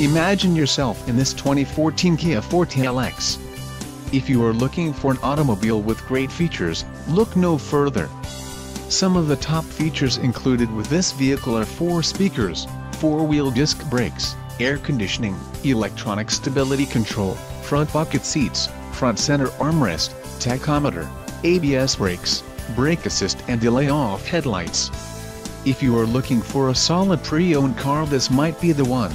Imagine yourself in this 2014 Kia Forte LX. If you are looking for an automobile with great features, look no further. Some of the top features included with this vehicle are 4 speakers, 4-wheel disc brakes, air conditioning, electronic stability control, front bucket seats, front center armrest, tachometer, ABS brakes, brake assist and delay-off headlights. If you are looking for a solid pre-owned car this might be the one.